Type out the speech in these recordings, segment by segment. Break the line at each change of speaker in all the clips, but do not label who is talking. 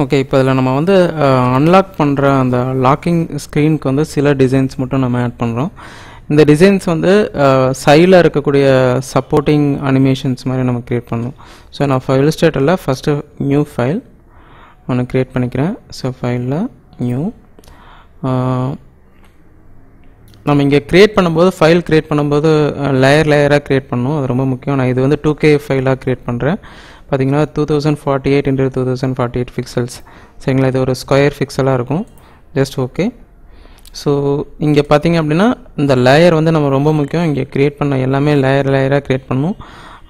Okay இப்போ இதில் நம்ம வந்து அன்லாக் பண்ணுற அந்த லாக்கிங் ஸ்க்ரீனுக்கு வந்து சில டிசைன்ஸ் மட்டும் நம்ம ஆட் பண்ணுறோம் இந்த டிசைன்ஸ் வந்து சைடில் இருக்கக்கூடிய சப்போர்ட்டிங் அனிமேஷன்ஸ் மாதிரி நம்ம க்ரியேட் பண்ணணும். ஸோ நான் ஃபைல் ஸ்டேட்டில் ஃபஸ்ட்டு நியூ ஃபைல் ஒன்று க்ரியேட் பண்ணிக்கிறேன். ஸோ ஃபைலில் நியூ நம்ம இங்கே க்ரியேட் பண்ணும்போது ஃபைல் க்ரியேட் பண்ணும்போது லேயர் லேயராக க்ரியேட் பண்ணணும். அது ரொம்ப முக்கியம். நான் இது வந்து டூ கே ஃபைலாக க்ரியேட் பண்ணுறேன் பார்த்தீங்கன்னா two thousand forty eight into two thousand forty eight pixels சரிங்களா? இது ஒரு ஸ்கொயர் பிக்சலாக இருக்கும். ஜஸ்ட் ஓகே ஸோ இங்கே பார்த்தீங்க அப்படின்னா இந்த லேயர் வந்து நம்ம ரொம்ப முக்கியம். இங்கே க்ரியேட் பண்ண எல்லாமே லேயர் லேயராக க்ரியேட் பண்ணணும்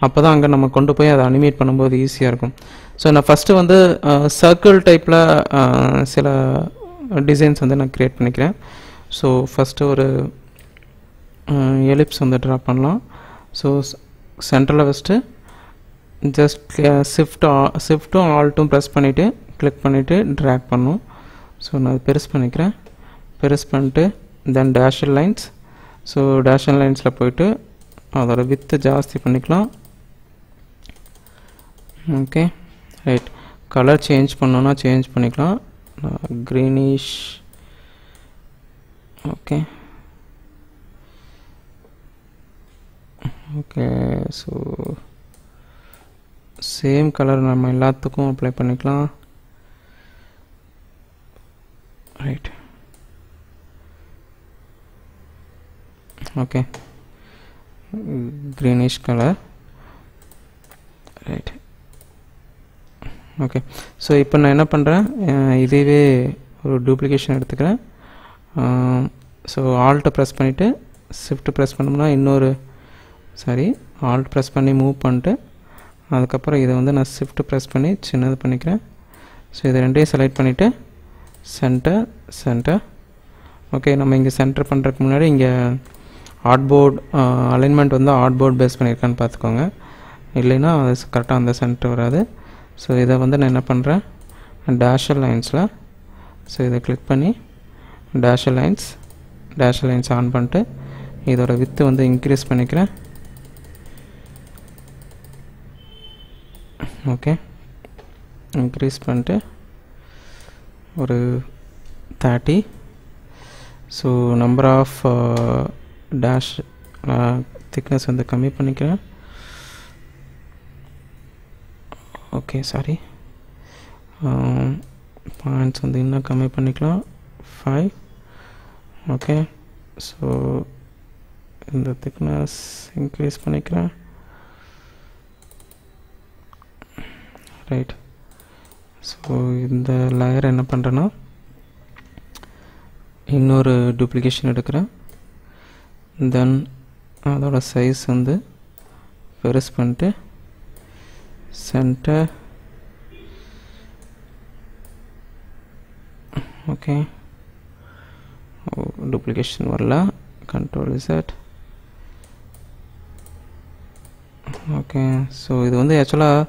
அப்போ தான் அங்கே நம்ம கொண்டு போய் அதை அனிமேட் பண்ணும்போது ஈஸியாக இருக்கும். ஸோ நான் ஃபஸ்ட்டு வந்து சர்க்கிள் டைப்பில் சில டிசைன்ஸ் வந்து நான் க்ரியேட் பண்ணிக்கிறேன். ஸோ ஃபஸ்ட்டு ஒரு எலிப்ஸ் வந்து ட்ரா பண்ணலாம். ஸோ சென்ட்ரலில் ஃபஸ்ட்டு ஜஸ்ட் ஷிஃப்ட் ஷிஃப்ட்டும் ஆல்ட்டும் ப்ரெஸ் பண்ணிவிட்டு கிளிக் பண்ணிவிட்டு ட்ராக் பண்ணும். ஸோ நான் பெருசு பண்ணிக்கிறேன். பெருசு பண்ணிட்டு then dashed lines so dashed லைன்ஸில் போயிட்டு அதோட வித்து ஜாஸ்தி பண்ணிக்கலாம். ஓகே ரைட் கலர் சேஞ்ச் பண்ணோன்னா சேஞ்ச் பண்ணிக்கலாம். Greenish okay okay so same colour நம்ம எல்லாத்துக்கும் அப்ளை பண்ணிக்கலாம். Right okay greenish colour right okay so இப்போ நான் என்ன பண்ணுறேன் இதுவே ஒரு டூப்ளிகேஷன் எடுத்துக்கிறேன். ஸோ ஆல்ட்டை ப்ரெஸ் பண்ணிவிட்டு ஷிஃப்ட் ப்ரெஸ் பண்ணோம்னா இன்னொரு சாரி ஆல்ட் ப்ரெஸ் பண்ணி மூவ் பண்ணிட்டு அதுக்கப்புறம் இதை வந்து நான் ஷிஃப்ட் ப்ரெஸ் பண்ணி சின்னது பண்ணிக்கிறேன். ஸோ இதை ரெண்டையும் செலக்ட் பண்ணிவிட்டு சென்டர் சென்டர் ஓகே நம்ம இங்கே சென்டர் பண்ணுறதுக்கு முன்னாடி இங்கே ஆர்ட்போர்ட் அலைன்மெண்ட் வந்து ஆட்போர்ட் பேஸ் பண்ணியிருக்கான்னு பார்த்துக்கோங்க. இல்லைன்னா அது கரெக்டாக அந்த சென்டர் வராது. ஸோ இதை வந்து நான் என்ன பண்ணுறேன் டேஷல் லைன்ஸில் ஸோ இதை கிளிக் பண்ணி dashed lines dashed lines on பண்ணிட்டு இதோட வித்து வந்து இன்க்ரீஸ் பண்ணிக்கிறேன். ஓகே. இன்க்ரீஸ் பண்ணிட்டு ஒரு thirty so number of dash thickness வந்து கம்மி பண்ணிக்கிறேன். ஓகே சாரி பாயிண்ட்ஸ் வந்து இன்னும் கம்மி பண்ணிக்கலாம். ஃபைவ் ஓகே ஸோ இந்த திக்னஸ் இன்க்ரீஸ் பண்ணிக்கிறேன். ரைட் ஸோ இந்த லேயர் என்ன பண்ணுறேன்னா இன்னொரு டூப்ளிகேஷன் எடுக்கிறேன். தென் அதோட சைஸ் வந்து பெருசு பண்ணிட்டு சென்டர் ஓகே டூப்ளிகேஷன் வரல. கண்ட்ரோல் இசட் ஓகே ஸோ இது வந்து ஆக்சுவலாக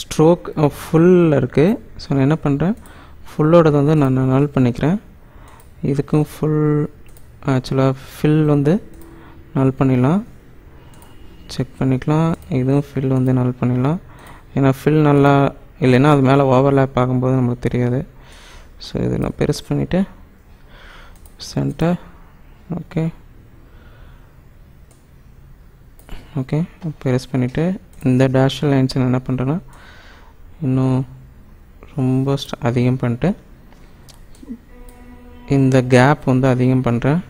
ஸ்ட்ரோக் ஃபுல்லில் இருக்குது ஸோ நான் என்ன பண்ணுறேன் ஃபுல்லோடது வந்து நான் நல் பண்ணிக்கிறேன். இதுக்கும் ஃபுல் ஆக்சுவலாக ஃபில் வந்து நல் பண்ணிடலாம். செக் பண்ணிக்கலாம். இதுவும் ஃபில் வந்து நல் பண்ணிடலாம். ஏன்னா ஃபில் நல்லா இல்லைன்னா அது மேலே ஓவர்லேப் ஆகும்போது நம்மளுக்கு தெரியாது. ஸோ இது நான் பெருசு பண்ணிவிட்டு சென்டர் ஓகே ஓகே பெருசு பண்ணிவிட்டு இந்த டேஷ் லைன்ஸ் நான் என்ன பண்ணுறேன்னா இன்னும் ரொம்ப அதிகம் பண்ணிட்டு இந்த கேப் வந்து அதிகம் பண்ணுறேன்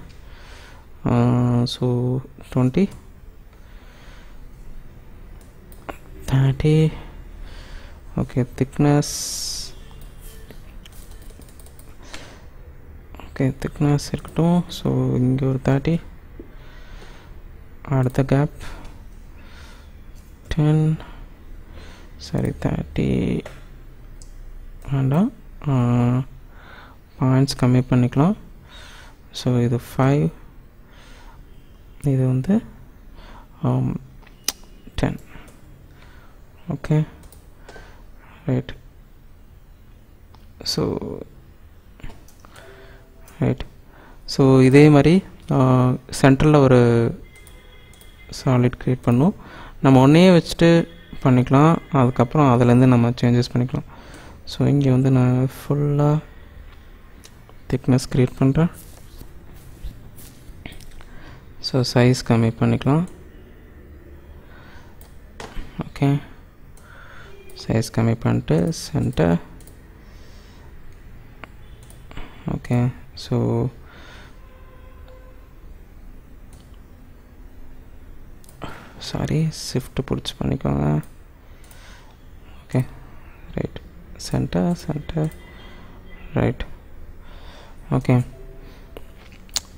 so twenty thirty okay thickness okay thickness இருக்கட்டும். ஸோ இங்கே ஒரு தேர்ட்டி அடுத்த கேப் டென் சரி தேர்ட்டி வேண்டாம். பாயிண்ட்ஸ் கம்மி பண்ணிக்கலாம். ஸோ இது ஃபைவ் இது வந்து ten okay right so right so இதே மாதிரி சென்ட்ரலில் ஒரு சாலிட் க்ரியேட் பண்ணும். நம்ம ஒன்றையே வச்சுட்டு பண்ணிக்கலாம். அதுக்கப்புறம் அதுலேருந்து நம்ம சேஞ்சஸ் பண்ணிக்கலாம். ஸோ இங்கே வந்து நான் ஃபுல்லாக திக்னஸ் க்ரியேட் பண்ணுறேன் ஸோ சைஸ் கம்மி பண்ணிக்கலாம். ஓகே சைஸ் கம்மி பண்ணிட்டு centre okay so sorry shift பிடிச்சி பண்ணிக்கோங்க. Okay right centre centre right okay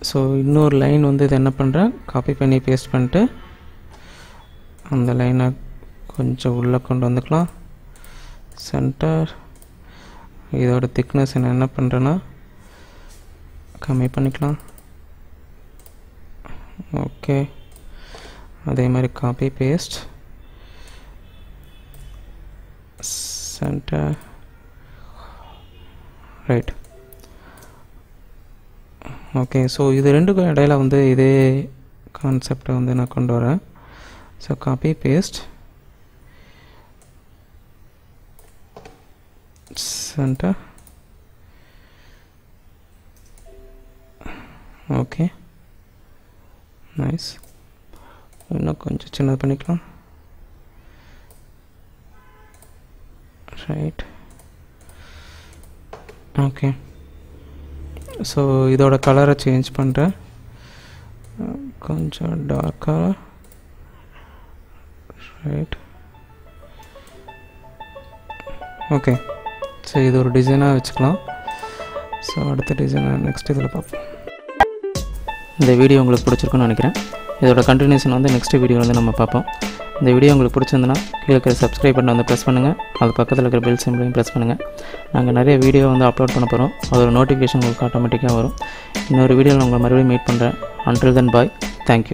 so இன்னொரு லைன் வந்து இது என்ன பண்ணுறேன் காப்பி பண்ணி பேஸ்ட் பண்ணிட்டு அந்த லைனை கொஞ்சம் உள்ளே கொண்டு வந்துக்கலாம். சென்டர் இதோட திக்னஸ் நான் என்ன பண்ணுறேன்னா கம்மி பண்ணிக்கலாம். ஓகே அதே மாதிரி copy paste centre right okay so இது ரெண்டுக்கும் இடையில வந்து இதே கான்செப்டை வந்து நான் கொண்டு வரேன். So copy paste centre okay nice இன்னும் கொஞ்சம் சின்னது பண்ணிக்கலாம். ரைட் ஓகே ஸோ இதோட கலரை சேஞ்ச் பண்ணுறேன் கொஞ்சம் டார்க்காக ரைட் ஓகே ஸோ இது ஒரு டிசைனாக வச்சுக்கலாம். ஸோ அடுத்த டிசைனை நெக்ஸ்ட் இதில் பார்ப்போம். இந்த வீடியோ உங்களுக்கு பிடிச்சிருக்குன்னு நினைக்கிறேன். இதோட கண்டினியூஷன் வந்து நெக்ஸ்ட் வீடியோ வந்து நம்ம பார்ப்போம். இந்த வீடியோ உங்களுக்கு பிடிச்சிருந்தனா கீழே இருக்கிற சப்ஸ்கிரைப் பண்ண வந்து ப்ரெஸ் பண்ணுங்கள் அது பக்கத்தில் இருக்கிற பெல் சிம்பிளையும் ப்ரெஸ் பண்ணுங்கள் நாங்கள் நிறைய வீடியோ வந்து அப்லோட் பண்ண போகிறோம் அதோட நோட்டிஃபிகேஷன் உங்களுக்கு ஆட்டோமேட்டிக்காக வரும். இன்னொரு வீடியோவில் உங்களை மறுபடியும் மீட் பண்ணுறேன் அன்டில் தென் பாய் தேங்க்யூ